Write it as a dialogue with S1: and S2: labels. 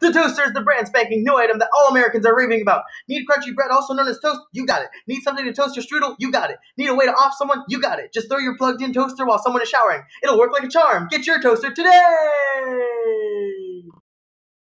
S1: The toaster is the brand spanking new item that all Americans are raving about. Need crunchy bread, also known as toast? You got it. Need something to toast your strudel? You got it. Need a way to off someone? You got it. Just throw your plugged in toaster while someone is showering. It'll work like a charm. Get your toaster today!